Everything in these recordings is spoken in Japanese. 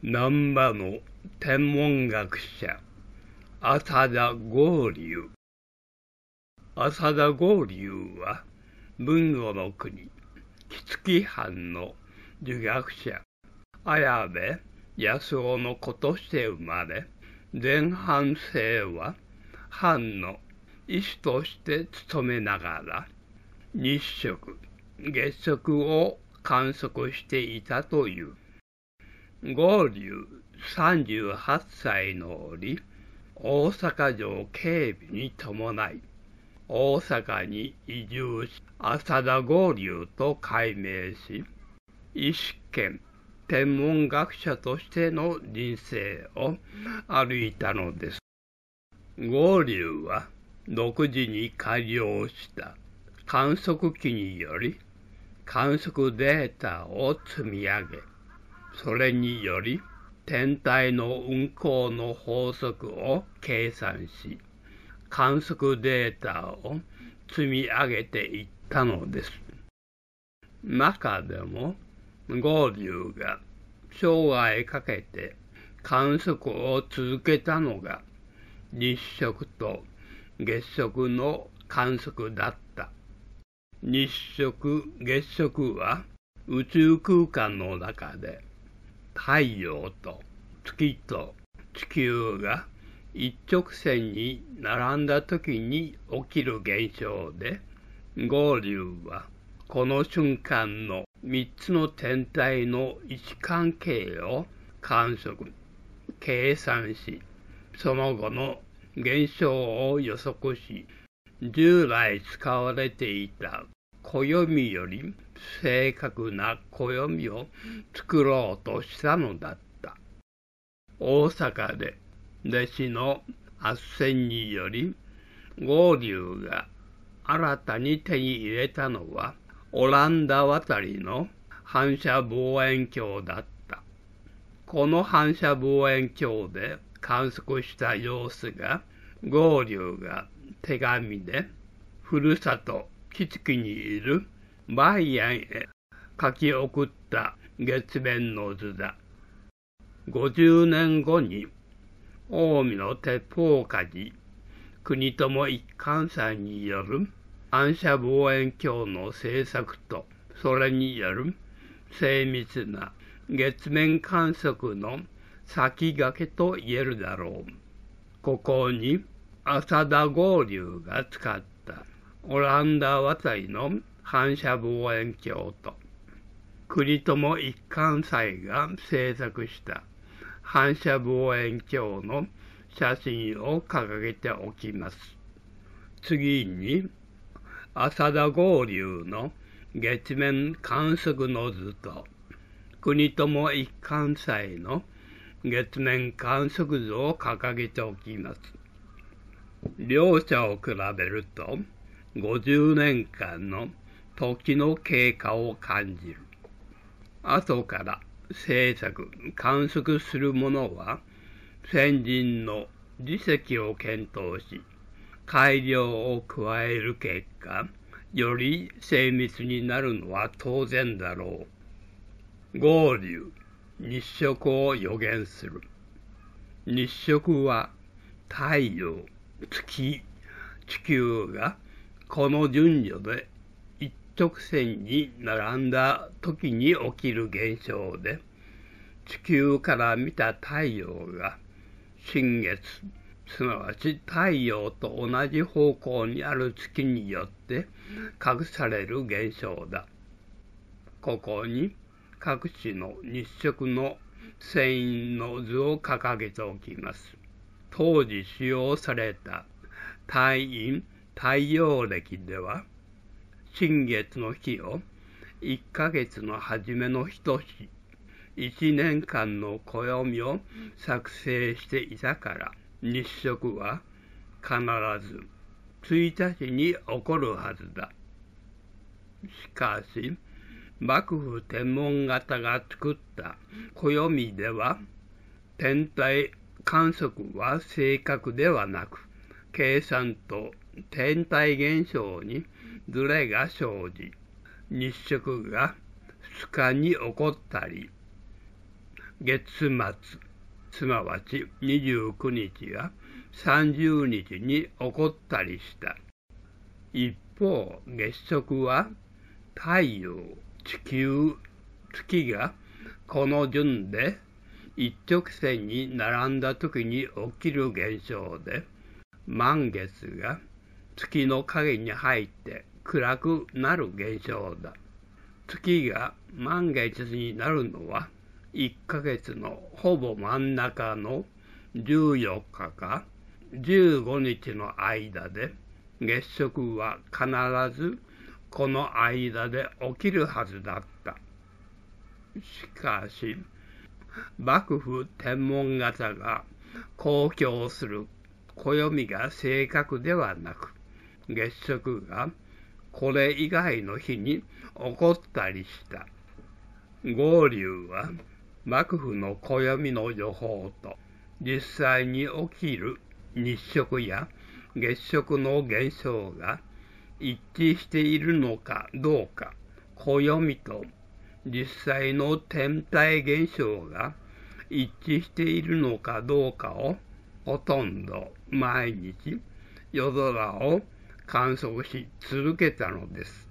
南波の天文学者、浅田合流。浅田合流は、文語の国、木月藩の儒学者、綾部安夫の子として生まれ、前半生は、藩の医師として勤めながら、日食、月食を観測していたという。合流38歳の折、大阪城警備に伴い、大阪に移住し、浅田合流と改名し、医師兼天文学者としての人生を歩いたのです。合流は独自に改良した観測機により観測データを積み上げ、それにより天体の運行の法則を計算し、観測データを積み上げていったのです。中でも、合流が生涯かけて観測を続けたのが日食と月食の観測だった。日食、月食は宇宙空間の中で太陽と月と地球が一直線に並んだ時に起きる現象で、合流はこの瞬間の三つの天体の位置関係を観測、計算し、その後の現象を予測し、従来使われていた暦より正確な暦を作ろうとしたのだった。大阪で弟子の斡旋により、合流が新たに手に入れたのは、オランダ渡りの反射望遠鏡だった。この反射望遠鏡で観測した様子が、合流が手紙で、ふるさと、基地にいるバイアンへ書き送った月面の図だ。50年後に、近江の鉄砲火事、国友一貫祭による反射望遠鏡の製作と、それによる精密な月面観測の先駆けと言えるだろう。ここに浅田合流が使ったオランダ渡りの反射望遠鏡と、国友一貫祭が制作した反射望遠鏡の写真を掲げておきます。次に、浅田合流の月面観測の図と、国友一貫祭の月面観測図を掲げておきます。両者を比べると、50年間の時の経過を感じる。後から制作、観測する者は、先人の自責を検討し、改良を加える結果、より精密になるのは当然だろう。合流、日食を予言する。日食は太陽、月、地球がこの順序で直線に並んだ時に起きる現象で、地球から見た太陽が新月、すなわち太陽と同じ方向にある月によって隠される現象だ。ここに各地の日食の繊維の図を掲げておきます。当時使用された太陰太陽暦では、新月の日を1ヶ月の初めの一日、1年間の暦を作成していたから、日食は必ず1日に起こるはずだ。しかし、幕府天文型が作った暦では、天体観測は正確ではなく、計算と天体現象にズレが生じ、日食が2日に起こったり、月末、すなわち29日や30日に起こったりした。一方、月食は太陽、地球、月がこの順で一直線に並んだ時に起きる現象で、満月が月の影に入って暗くなる現象だ。月が満月になるのは1ヶ月のほぼ真ん中の14日か15日の間で月食は必ずこの間で起きるはずだった。しかし、幕府天文型が公表する暦が正確ではなく、月食がこれ以外の日に起こったりした。合流は幕府の暦の予報と実際に起きる日食や月食の現象が一致しているのかどうか、暦と実際の天体現象が一致しているのかどうかをほとんど毎日夜空を観測し続けたのです。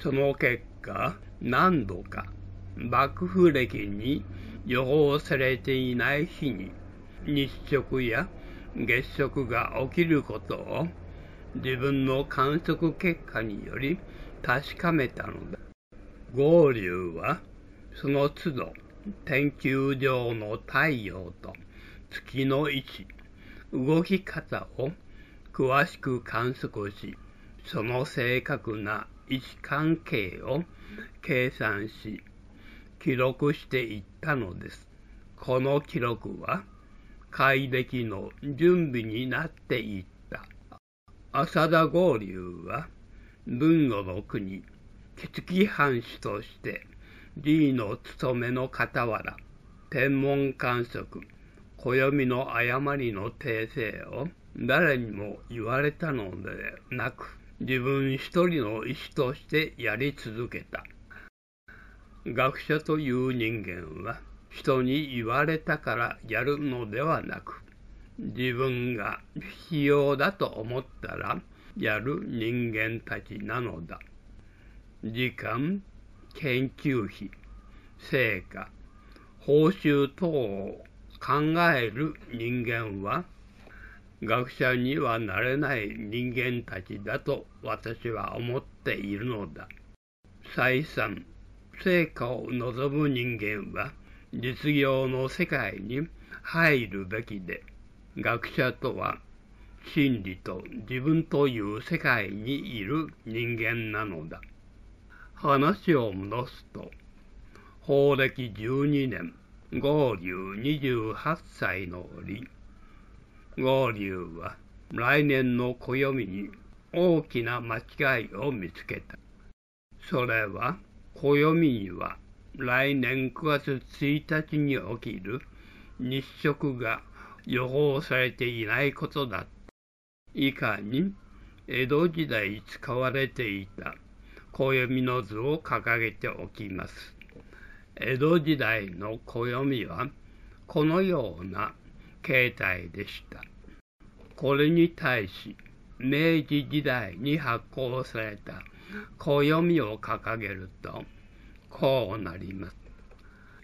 その結果、何度か幕府歴に予報されていない日に日食や月食が起きることを自分の観測結果により確かめたのだ。合流はその都度天球上の太陽と月の位置、動き方を詳しく観測し、その正確な位置関係を計算し、記録していったのです。この記録は、改暦の準備になっていった。浅田合流は、文語の国、木月藩主として、理の務めの傍ら、天文観測、暦の誤りの訂正を誰にも言われたのでなく、自分一人の意志としてやり続けた。学者という人間は人に言われたからやるのではなく、自分が必要だと思ったらやる人間たちなのだ。時間、研究費、成果、報酬等を考える人間は学者にはなれない人間たちだと私は思っているのだ。再三、成果を望む人間は実業の世界に入るべきで、学者とは真理と自分という世界にいる人間なのだ。話を戻すと、法暦12年、合流28歳の折、合流は来年の暦に大きな間違いを見つけた。それは、暦には来年9月1日に起きる日食が予報されていないことだった。以下に江戸時代使われていた暦の図を掲げておきます。江戸時代の暦はこのような形態でした。これに対し、明治時代に発行された暦を掲げると、こうなります。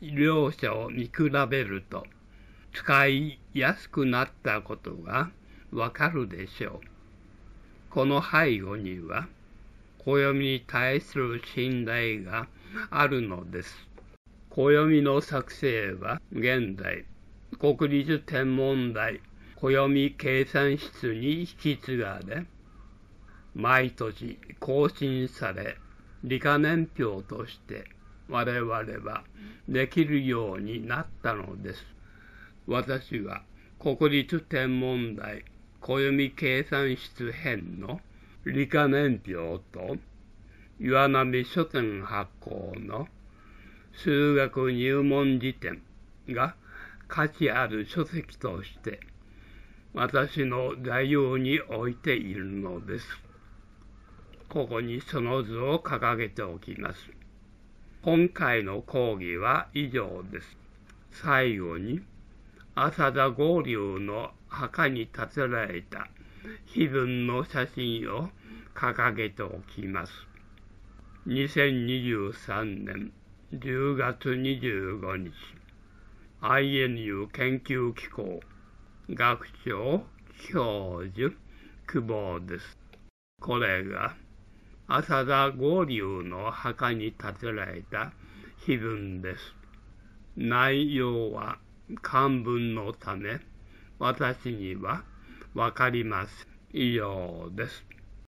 両者を見比べると、使いやすくなったことがわかるでしょう。この背後には、暦に対する信頼があるのです。暦の作成は現在、国立天文台暦計算室に引き継がれ、毎年更新され、理科年表として我々はできるようになったのです。私は国立天文台暦計算室編の理科年表と岩波書店発行の数学入門辞典が価値ある書籍として私の座右に置いているのです。ここにその図を掲げておきます。今回の講義は以上です。最後に、浅田合流の墓に建てられた碑文の写真を掲げておきます。2023年10月25日、INU 研究機構学長教授久保です。これが浅田合流の墓に建てられた碑文です。内容は漢文のため私にはわかります。以上です。